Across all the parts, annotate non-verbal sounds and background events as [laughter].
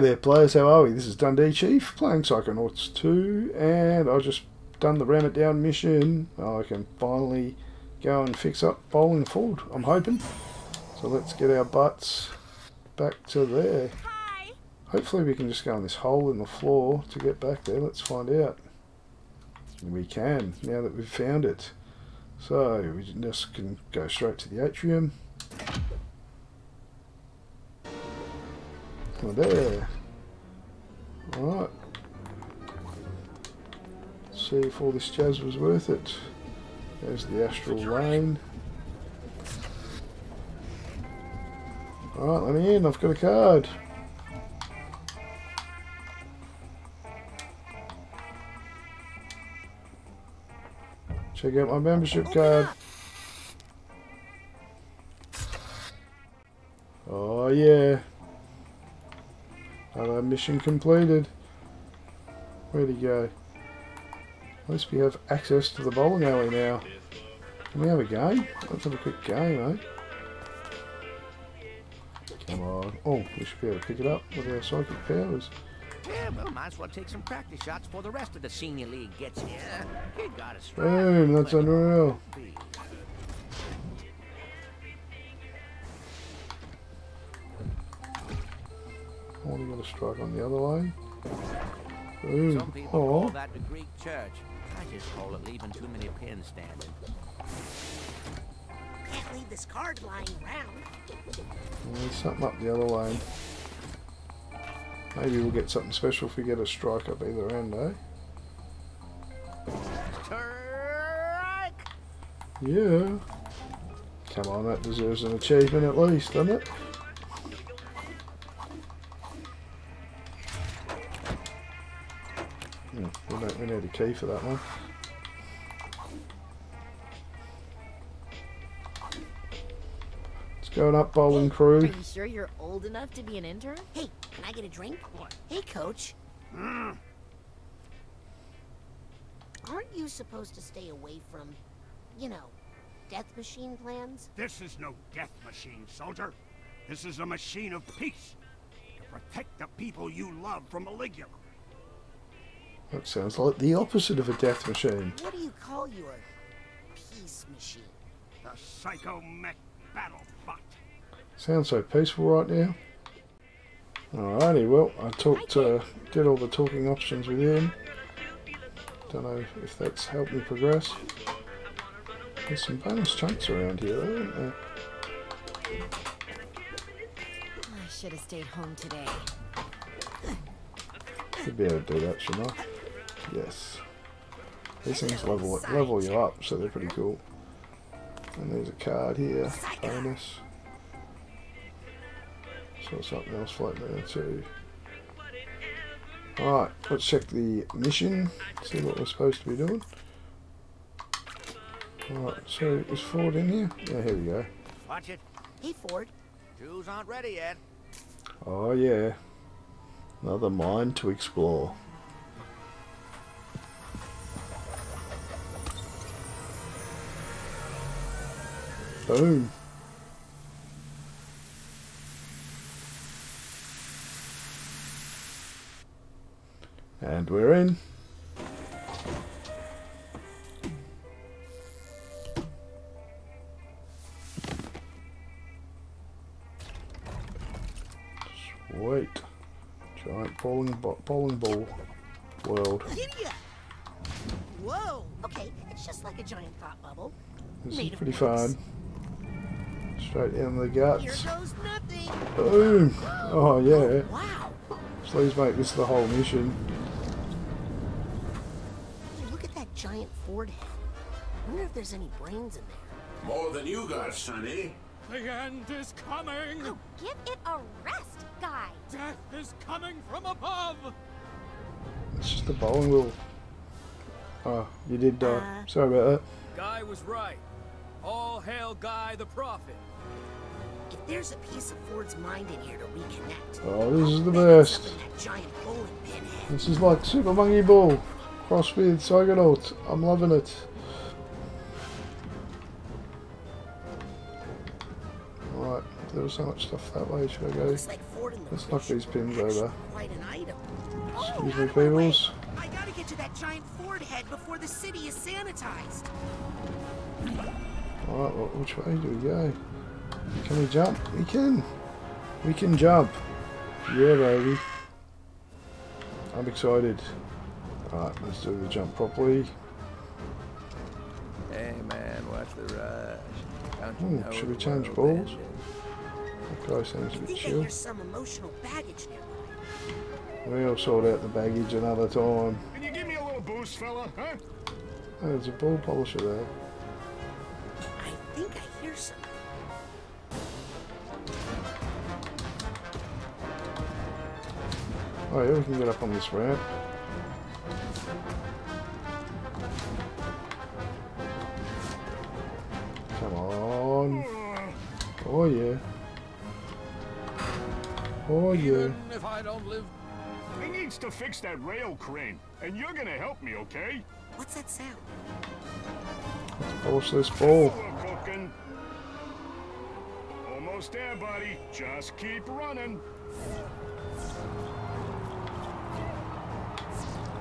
Hey there players, how are we? This is Dundee Chief playing Psychonauts 2 and I've just done the ram it down mission. I can finally go and fix up Bowling Ford, I'm hoping. So let's get our butts back to there. Hi. Hopefully we can just go in this hole in the floor to get back there. Let's find out. We can, now that we've found it. So we just can go straight to the atrium. There. Alright. See if all this jazz was worth it. There's the astral lane. Alright, let me in. I've got a card. Check out my membership card. Oh yeah. Mission completed. Where'd he go? At least we have access to the bowling alley now. Can we have a game? Let's have a quick game, eh? Come on. Oh, we should be able to pick it up with our psychic powers. Yeah, well, might as well take some practice shots before the rest of the senior league gets here. Kid got a. Boom, that's unreal. I want to get a strike on the other lane. Boom. Some people call Oh, that the Greek church. I just call it leaving too many pins standing. Can't leave this card lying around. there's something up the other lane. Maybe we'll get something special if we get a strike up either end, eh? Strike! Yeah. Come on, that deserves an achievement at least, doesn't it? Don't, we need a key for that one. Let's go up, bowling Are crew. you sure you're old enough to be an intern? Hey, can I get a drink? Hey, coach. Mm. Aren't you supposed to stay away from, you know, death machine plans? This is no death machine, soldier. This is a machine of peace. To protect the people you love from Maligula. That sounds like the opposite of a death machine. What do you call your peace machine? The Psycho Mech Battle Bot. Sounds so peaceful right now. Alrighty, well, I talked, uh, did all the talking options with him. Don't know if that's helped me progress. There's some bonus chunks around here, though, aren't there? I should have stayed home today. Should be able to do that, shouldn't I? Yes. These things level level you up, so they're pretty cool. And there's a card here, bonus. Saw something else floating there too. Alright, let's check the mission, see what we're supposed to be doing. Alright, so is Ford in here? Yeah, here we go. Watch it. Hey, Ford. Jews aren't ready yet. Oh yeah. Another mine to explore. Boom. And we're in. Sweet. Giant bowling, bowling ball world. Whoa! Okay, it's just like a giant thought bubble. This Made is pretty fun. Straight down the Here guts. goes. Boom! Oh yeah. Wow. Please make this the whole mission. Hey, look at that giant Ford head. I wonder if there's any brains in there. More than you got, Sonny. The end is coming! Oh, Give it a rest, guy. Death is coming from above! It's just the bowling wheel. Oh, you did die. Uh. Sorry about that. Guy was right. All hail Guy the Prophet. If there's a piece of Ford's mind in here to reconnect. Oh, this is the best. up in that giant bowling pin. This is like Super Monkey Ball. Cross with Psychonaut. I'm loving it. Right, there was so much stuff that way. Should I go? Like Ford board in the Let's knock these pins over. Quite an item. Excuse Oh, me, out of my way. peoples. I gotta get to that giant Ford head before the city is sanitized. Alright, well, which way do we go? Can we jump? We can. We can jump. Yeah, baby. I'm excited. Alright, let's do the jump properly. Hey man, watch the rush. Don't Hmm, should we change balls? ended? That guy seems I a bit chill. some emotional baggage. We'll sort out the baggage another time. Can you give me a little boost, fella, huh? Oh, there's a ball polisher there. I think I hear some. Oh yeah, we can get up on this ramp. Come on. Oh yeah. Oh yeah. Even if I don't live He needs to fix that rail crane, and you're gonna help me, okay? What's that sound? Let's Polish this ball. We're. Almost there, buddy. Just keep running.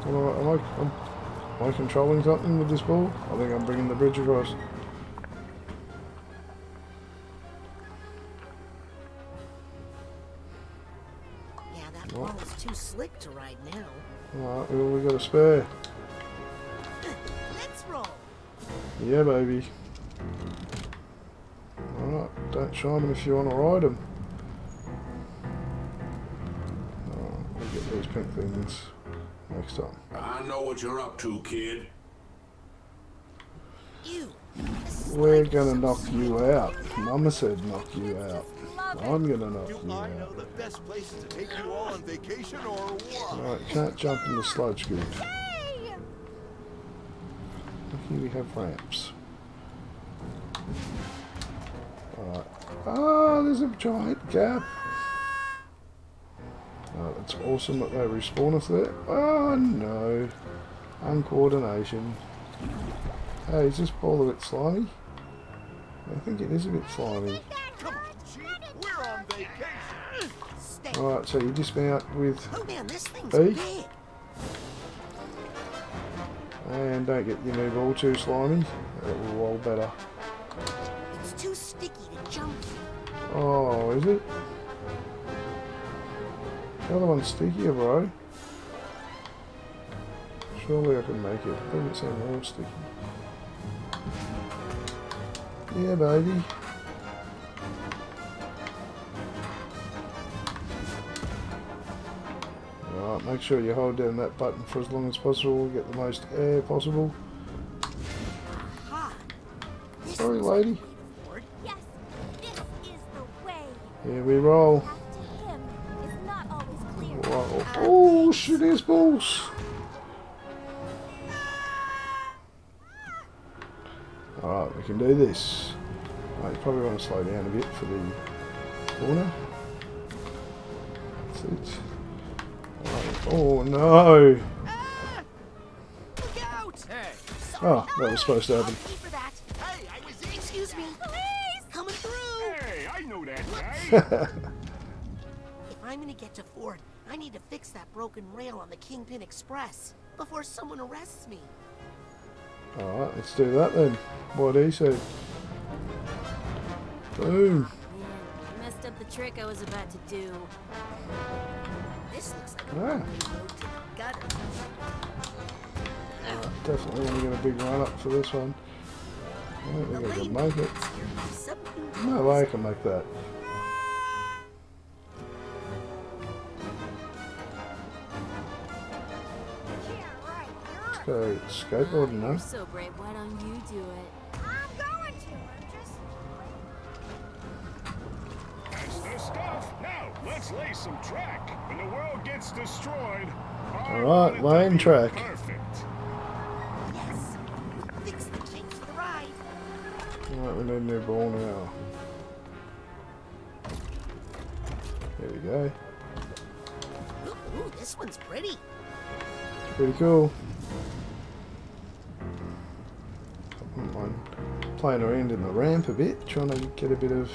Am I, am, I, am, am I controlling something with this ball? I think I'm bringing the bridge across. Yeah, that ball is too slick to ride now. Alright, well, we got a spare. Let's roll. Yeah, baby. Alright, don't shine them if you want to ride them. Alright, we'll get these pink things next time. I know what you're up to, kid. Ew. We're gonna knock you out. Mama said knock you out. I'm gonna knock Do you I know out. the best places to take you all on vacation or what? Alright, can't jump in the sludge good. Hey! Here we have ramps. Alright. Ah, there's a giant gap. It's awesome that they respawn us there. Oh no. Uncoordination. Hey, is this ball a bit slimy? I think it is a bit slimy. Come on, Chief. We're on vacation. Alright, so you dismount with Oh man, big. and don't get your new ball too slimy. It will roll better. It's too sticky to jump. Oh, is it? The other one's stickier, bro. Surely I can make it. Doesn't seem more sticky. Yeah, baby. Alright, make sure you hold down that button for as long as possible, get the most air possible. Sorry, lady. a way to board. Yes, this is the way. Here we roll. Oh, shit, his balls. Alright, we can do this. Right, you probably want to slow down a bit for the corner. That's it. Alright. Oh no! Look out! Hey, Oh, that was supposed to happen. I'll pay for that. Hey, I was Excuse me. Please! Coming through. Hey, I know that [laughs] guy. If I'm gonna get to Ford, I need to fix that broken rail on the Kingpin Express before someone arrests me. Alright, let's do that then. What he said. Boom. Man, I messed up the trick I was about to do. This looks like a Ah. the gutter. Definitely want to get a big run up for this one. I don't think I can make it. maintenance here by submarine No I can make that. Go skateboarding You're now. so brave. Why don't you do it? I'm going to. I'm just. That's the stuff. Now, let's lay some track. When the world gets destroyed, I All want right, it to laying track. Perfect. Yes. Fix the kinks of the ride. Alright, we need a new ball now. There we go. Ooh, ooh, this one's pretty. Pretty cool. I wouldn't mind playing around in the ramp a bit, trying to get a bit of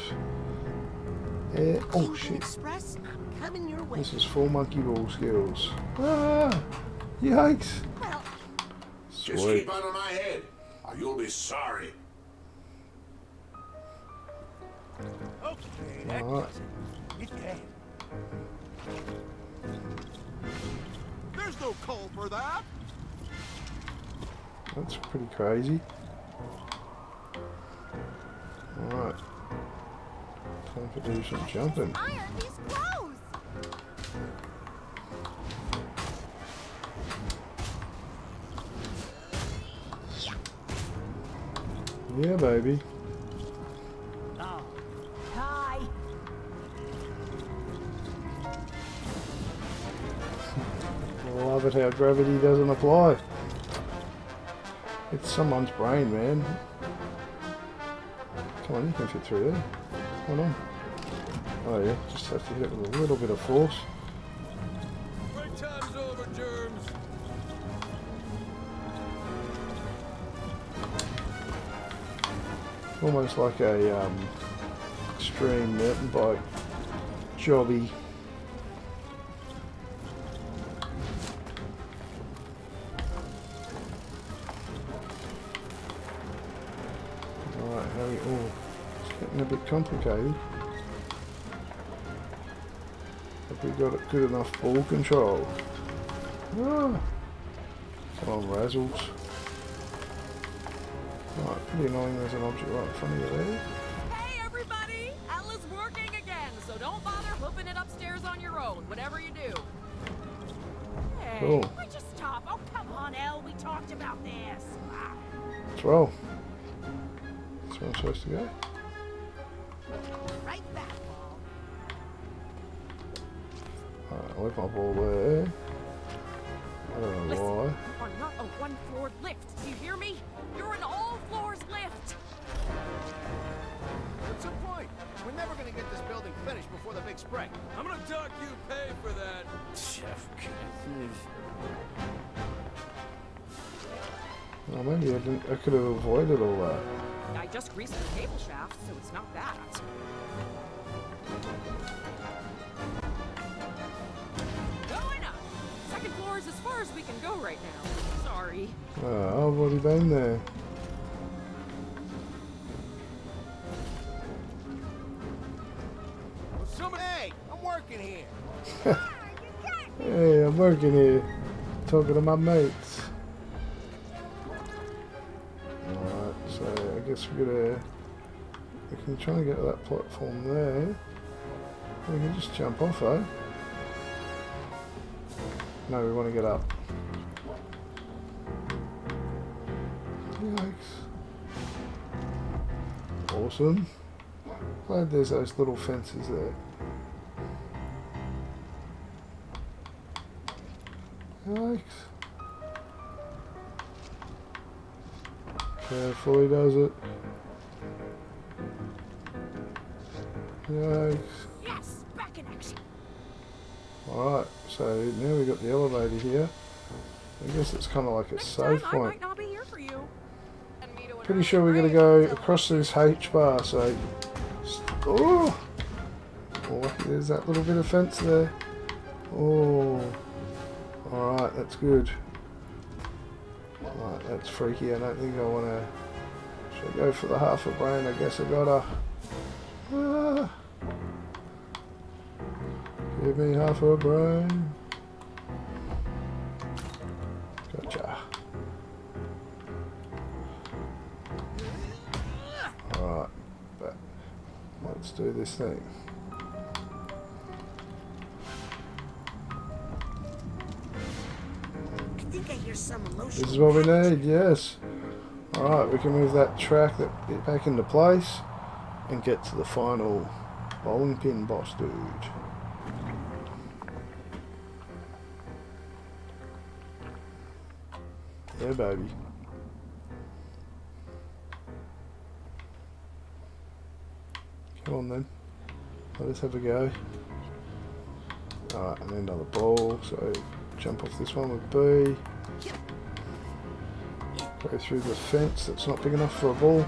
air. Oh shit. Express, I'm coming your way. This is full monkey ball skills. Ah! Yikes! Well, Just keep out of my head, or you'll be sorry. Okay, Alright. does it. Get dead. There's no call for that. That's pretty crazy. Alright. Time to do some jumping. Iron these clothes. Yeah, baby. Oh, Hi. [laughs] Love it how gravity doesn't apply. It's someone's brain, man. Come on, you can fit through there. Hold on. Oh yeah, just have to hit it with a little bit of force. Break time's over, germs. Almost like a um, extreme mountain bike jobby. Alright, how we oh it's getting a bit complicated. Have we got good enough ball control? Ah. Come on, Razzles. Right, pretty annoying there's an object right in front of you there. Hey, everybody! Ella's working again, so don't bother hoofing it upstairs on your own, whatever you do. Hey, Cool. why'd you stop? Oh, come on, Elle. We talked about this. Ah. Let's roll. That's where I'm supposed to go. Paul. Alright, I left my there. I don't know Listen, why. you are not a one-floor lift. Do you hear me? You're an all-floors lift. what's the point? We're never gonna get this building finished before the big spring. I'm gonna dock you pay for that. Chef. Oh, maybe I, didn't, I could have avoided all that. I just greased the cable shaft, so it's not bad. Far as we can go right now. Sorry. Oh, I've already been there. Somebody, hey, I'm working here. [laughs] Hey, I'm working here. Talking to my mates. Alright, so I guess we're gonna... We can try and get to that platform there. We can just jump off, eh? No, we want to get up. Yikes. Awesome. Glad there's those little fences there. Yikes. Carefully does it. Yikes. Yes, back in action. Alright, so now we've got the elevator here. I guess it's kind of like a Next save time, point. might not be here for you. And me to an Pretty sure we're going to go across this H bar, so... Oh! oh! There's that little bit of fence there. Oh! Alright, that's good. Alright, that's freaky. I don't think I want to... Should I go for the half a brain? I guess I gotta... Ah. Give me half a brain. Gotcha. Alright, but let's do this thing. I think I hear someone lotion. This is what we need, yes. Alright, we can move that track that back into place and get to the final bowling pin boss dude. Yeah, baby. Come on then. Let us have a go. Alright, and then another ball, so jump off this one with B. Go through the fence that's not big enough for a ball.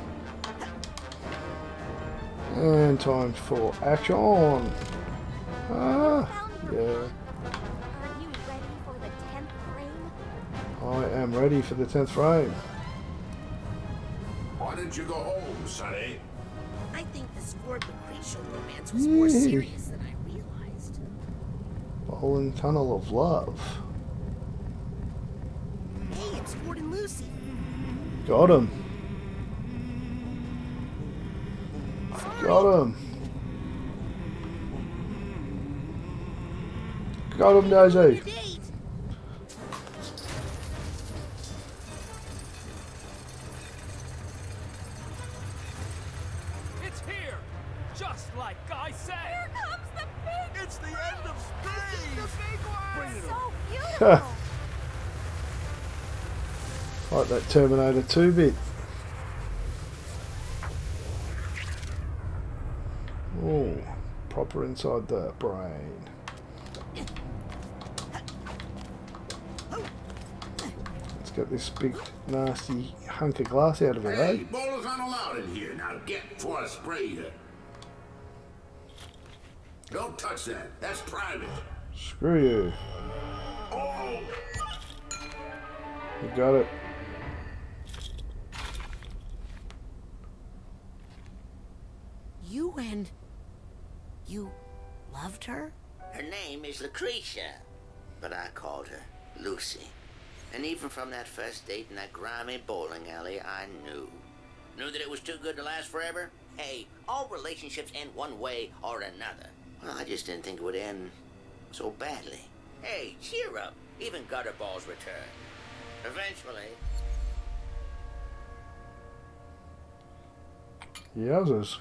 And time for action. Ah, Yeah, am ready for the 10th frame. Why didn't you go home, Sonny? I think this Ford Lucrecia romance was more serious than I realized. Bowling Tunnel of Love. Hey, it's Ford and Lucy. Got him. Got him. Got him, Daisy. Like that Terminator 2 bit. Oh, proper inside the brain. Let's get this big nasty hunk of glass out of it, Hey, eh? bowlers aren't allowed in here. Now get before I spray you. Don't touch that. That's private. Screw you. Oh, You got it. You and... You loved her? Her name is Lucrecia, but I called her Lucy. And even from that first date in that grimy bowling alley, I knew. Knew that it was too good to last forever? Hey, all relationships end one way or another. Well, I just didn't think it would end so badly. Hey, cheer up. Even gutter balls return. Eventually. Yowzers.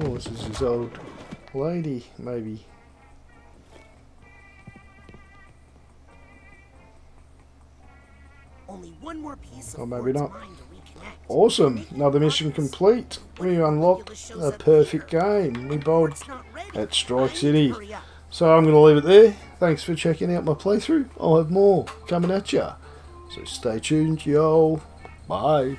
Oh, this is his old lady, maybe. Only one more piece of Or maybe not. Awesome. Making Another mission complete. We the unlocked a perfect game. We bowled at Strike City. So I'm going to leave it there. Thanks for checking out my playthrough. I'll have more coming at ya. So stay tuned, yo. Bye.